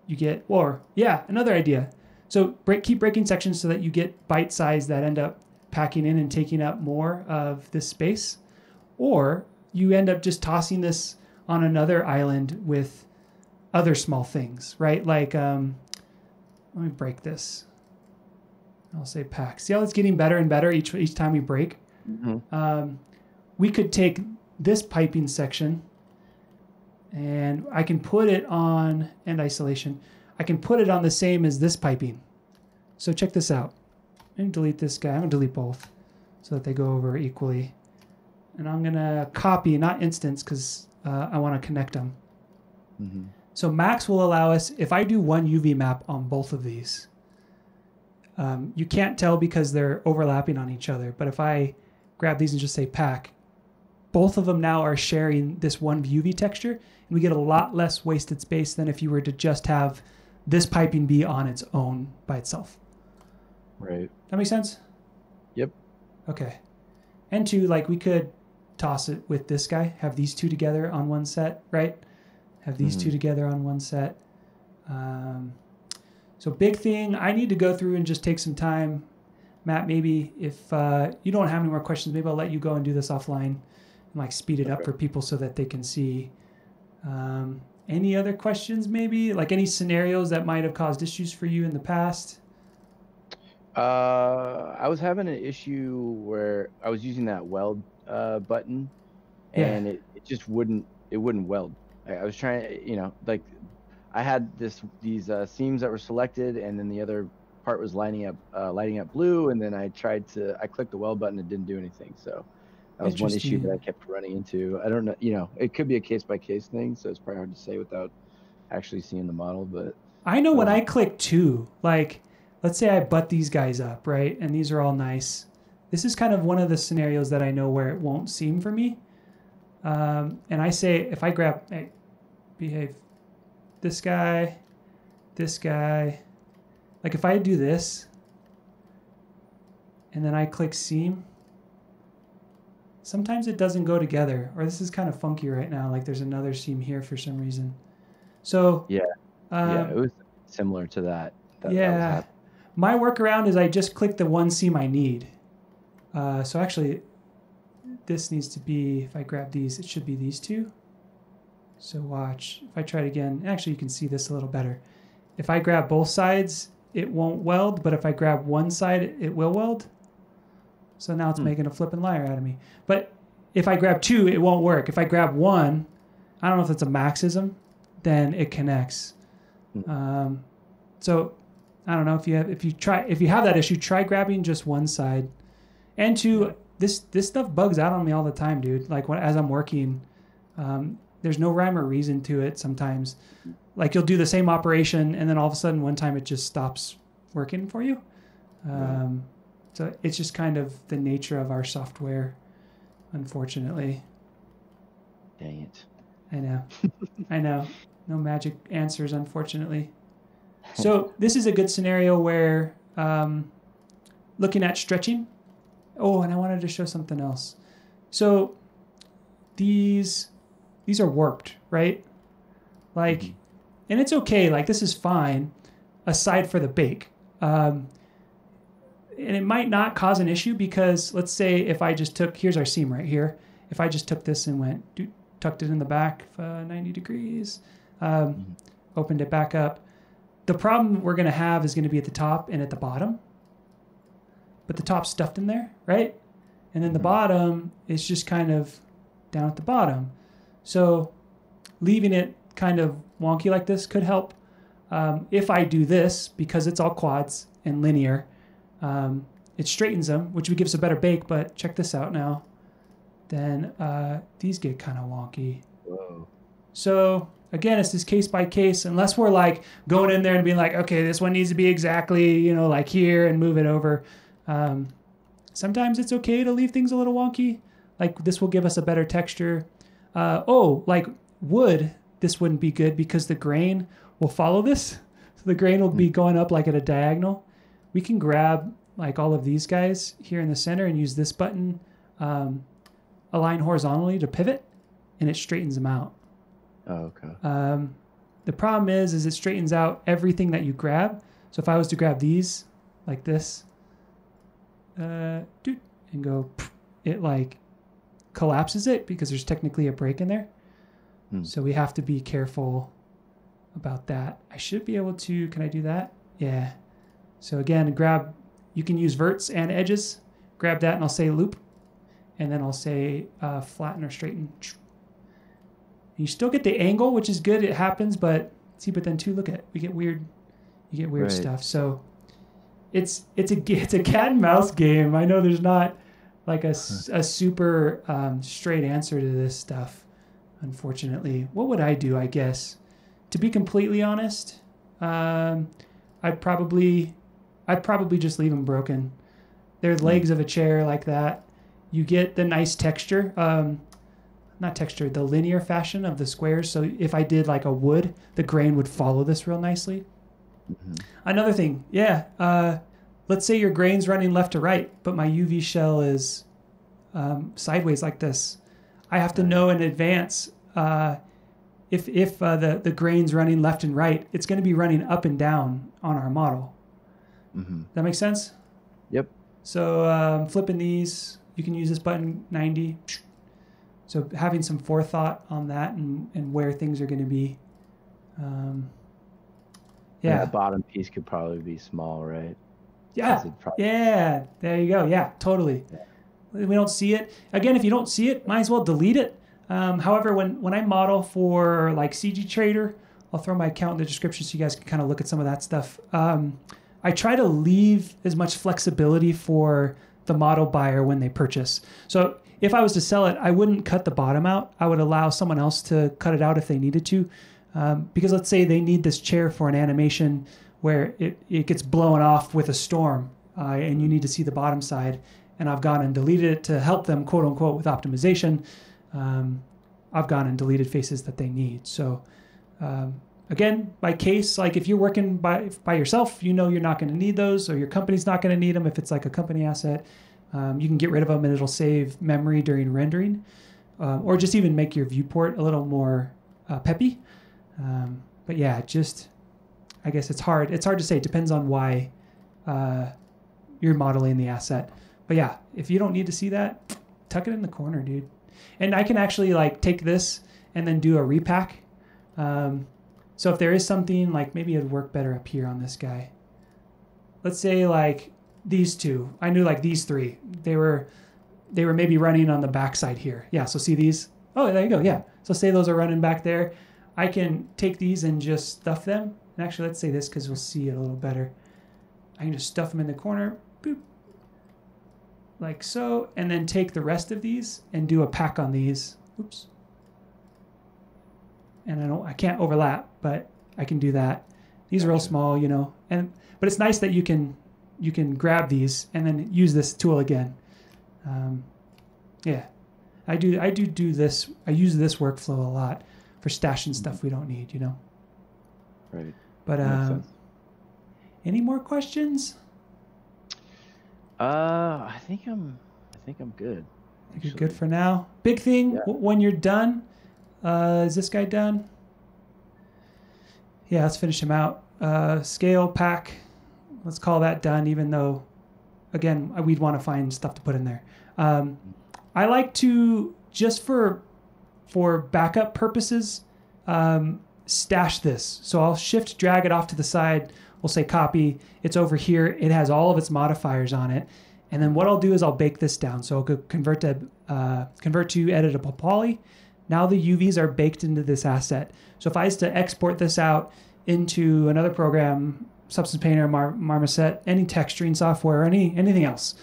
you get or yeah another idea. So break keep breaking sections so that you get bite size that end up packing in and taking up more of this space, or you end up just tossing this on another island with other small things, right? Like um, let me break this. I'll say pack. See how it's getting better and better each each time we break. Mhm. Um, we could take this piping section, and I can put it on end isolation. I can put it on the same as this piping. So check this out. And delete this guy. I'm gonna delete both, so that they go over equally. And I'm gonna copy, not instance, because uh, I want to connect them. Mhm. So Max will allow us, if I do one UV map on both of these, um, you can't tell because they're overlapping on each other. But if I grab these and just say pack, both of them now are sharing this one UV texture, and we get a lot less wasted space than if you were to just have this piping be on its own by itself. Right. That makes sense? Yep. Okay. And two, like we could toss it with this guy, have these two together on one set, right? Have these two Mhm. together on one set. Um, so big thing, I need to go through and just take some time. Matt, maybe if uh, you don't have any more questions, maybe I'll let you go and do this offline and like speed it up for people so that they can see. Um, any other questions, maybe like any scenarios that might have caused issues for you in the past? Uh, I was having an issue where I was using that weld uh, button, Yeah. and it, it just wouldn't it wouldn't weld. I, I was trying, you know, like I had this these uh, seams that were selected, and then the other part was lining up uh, lighting up blue, and then I tried to I clicked the weld button, it didn't do anything. So that was one issue that I kept running into. I don't know, you know, it could be a case by case thing, so it's probably hard to say without actually seeing the model, but I know when Um, I click two, like let's say I butt these guys up, right? And these are all nice. This is kind of one of the scenarios that I know where it won't seem for me. Um, and I say if I grab, hey, behave, this guy, this guy, like if I do this, and then I click seam, sometimes it doesn't go together, or this is kind of funky right now. Like there's another seam here for some reason. So Yeah. um, yeah, it was similar to that. that, that was yeah. happening. My workaround is I just click the one seam I need. Uh, so actually, this needs to be, if I grab these, it should be these two. So watch. If I try it again, actually you can see this a little better. If I grab both sides, it won't weld, but if I grab one side, it will weld. So now it's Hmm. making a flipping liar out of me. But if I grab two, it won't work. If I grab one, I don't know if it's a maxism, then it connects. Hmm. Um, so I don't know if you have if you try if you have that issue, try grabbing just one side. And two, this this stuff bugs out on me all the time, dude. Like when as I'm working, um, there's no rhyme or reason to it. Sometimes, like you'll do the same operation, and then all of a sudden one time it just stops working for you. Um, so it's just kind of the nature of our software, unfortunately. Dang it. I know. I know. No magic answers, unfortunately. So this is a good scenario where um, looking at stretching. Oh, and I wanted to show something else. So these these are warped, right? Like, Mhm. and it's okay. Like this is fine, aside for the bake. Um, and it might not cause an issue because let's say if I just took here's our seam right here. If I just took this and went do, tucked it in the back uh, 90 degrees, um, Mhm. opened it back up. The problem we're going to have is going to be at the top and at the bottom. But the top's stuffed in there, right? And then the Mhm. bottom is just kind of down at the bottom. So leaving it kind of wonky like this could help. Um, if I do this, because it's all quads and linear, um, it straightens them, which would give us a better bake. But check this out now. Then uh, these get kind of wonky. Whoa. So again, it's this case by case. Unless we're like going in there and being like, okay, this one needs to be exactly, you know, like here and move it over. Um, sometimes it's okay to leave things a little wonky. Like this will give us a better texture. Uh, oh, like wood, this wouldn't be good because the grain will follow this. So the grain will be going up like at a diagonal. We can grab like all of these guys here in the center and use this button, um, align horizontally to pivot, and it straightens them out. Oh, okay. Um, the problem is, is it straightens out everything that you grab. So if I was to grab these like this, uh, doot, and go, it like collapses it because there's technically a break in there. Hmm. So we have to be careful about that. I should be able to. Can I do that? Yeah. So again, grab. You can use verts and edges. Grab that, and I'll say loop, and then I'll say uh, flatten or straighten. You still get the angle, which is good. It happens, but see, but then too, look at we get weird. You get weird Right. stuff. So it's it's a it's a cat and mouse game. I know there's not like a, a super um, straight answer to this stuff. Unfortunately, what would I do? I guess, to be completely honest, um, I'd probably I'd probably just leave them broken. They're legs of a chair like that. You get the nice texture. Um, not texture, the linear fashion of the squares. So if I did like a wood, the grain would follow this real nicely. Mhm. Another thing, yeah. Uh, let's say your grain's running left to right, but my UV shell is um, sideways like this. I have to know in advance uh, if if uh, the the grain's running left and right, it's going to be running up and down on our model. Mhm. That makes sense. Yep. So um, flipping these, you can use this button 90. So having some forethought on that and, and where things are going to be. Um, And yeah. The bottom piece could probably be small, right? Yeah. probably- Yeah. There you go. Yeah, totally. We don't see it. Again, if you don't see it, might as well delete it. Um, however, when, when I model for like CG Trader, I'll throw my account in the description so you guys can kind of look at some of that stuff. Um, I try to leave as much flexibility for the model buyer when they purchase. So if I was to sell it, I wouldn't cut the bottom out. I would allow someone else to cut it out if they needed to. Um, because let's say they need this chair for an animation where it, it gets blown off with a storm uh, and you need to see the bottom side. And I've gone and deleted it to help them, quote unquote, with optimization. Um, I've gone and deleted faces that they need. So, um, again, by case, like if you're working by by yourself, you know you're not going to need those, or your company's not going to need them. If it's like a company asset, um, you can get rid of them, and it'll save memory during rendering, um, or just even make your viewport a little more uh, peppy. Um, but yeah, just I guess it's hard. It's hard to say. It depends on why uh, you're modeling the asset. But yeah, if you don't need to see that, tuck it in the corner, dude. And I can actually like take this and then do a repack. Um, so if there is something like maybe it'd work better up here on this guy. Let's say like these two. I knew like these three. They were they were maybe running on the backside here. Yeah, so see these? Oh, there you go. Yeah. So say those are running back there. I can take these and just stuff them. And actually, let's say this because we'll see it a little better. I can just stuff them in the corner, boop, like so, and then take the rest of these and do a pack on these. Oops. And I don't, I can't overlap, but I can do that. These are real small, you know, and but it's nice that you can you can grab these and then use this tool again. Um, yeah, I do I do do this. I use this workflow a lot for stashing stuff we don't need, you know. Right. But um, any more questions? Uh, I think I'm. I think I'm good. I think you're good for now. Big thing Yeah. w- when you're done. Uh, is this guy done? Yeah, let's finish him out. Uh, scale pack. Let's call that done. Even though, again, we'd want to find stuff to put in there. Um, I like to just for for backup purposes um, stash this. So I'll shift drag it off to the side. We'll say copy. It's over here. It has all of its modifiers on it. And then what I'll do is I'll bake this down. So I'll go convert to uh, convert to editable poly. Now the UVs are baked into this asset. So if I was to export this out into another program, Substance Painter, Mar- Marmoset, any texturing software, any anything else,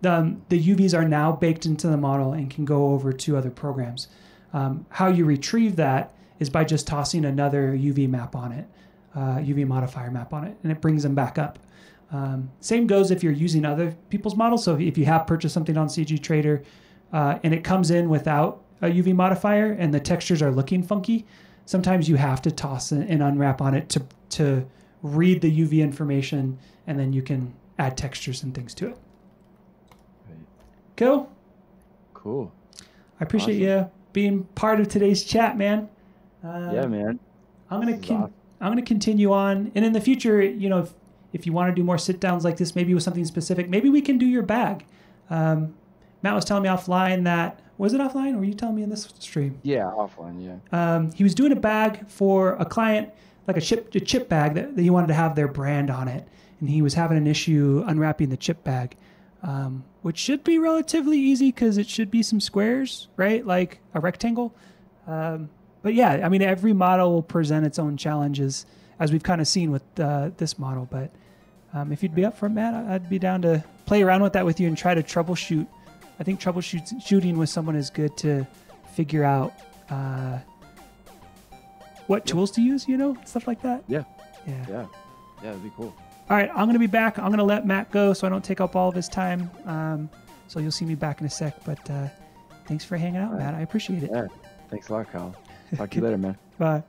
the, the UVs are now baked into the model and can go over to other programs. Um, how you retrieve that is by just tossing another UV map on it, uh, UV modifier map on it, and it brings them back up. Um, same goes if you're using other people's models. So if you have purchased something on CG Trader uh, and it comes in without a UV modifier and the textures are looking funky, sometimes you have to toss an, an unwrap on it to to read the UV information, and then you can add textures and things to it. Right. Cool. Cool. I appreciate Awesome. you being part of today's chat, man. Uh, yeah, man. I'm gonna con- awesome. I'm gonna continue on, and in the future, you know, if if you want to do more sit downs like this, maybe with something specific, maybe we can do your bag. Um, Matt was telling me offline that was it offline, or were you telling me in this stream? Yeah, offline. Yeah. Um, he was doing a bag for a client, like a chip a chip bag that, that he wanted to have their brand on it, and he was having an issue unwrapping the chip bag, um, which should be relatively easy because it should be some squares, right? Like a rectangle. Um, but yeah, I mean, every model will present its own challenges, as we've kind of seen with uh, this model. But um, if you'd be up for it, Matt, I'd be down to play around with that with you and try to troubleshoot. I think troubleshooting shooting with someone is good to figure out uh, what tools to use, you know, stuff like that. Yeah. Yeah. Yeah. Yeah, that'd be cool. All right, I'm going to be back. I'm going to let Matt go so I don't take up all of his time. Um, so you'll see me back in a sec. But uh, thanks for hanging out, right. Matt. I appreciate it. Yeah. Thanks a lot, Kyle. Talk to you later, man. Bye.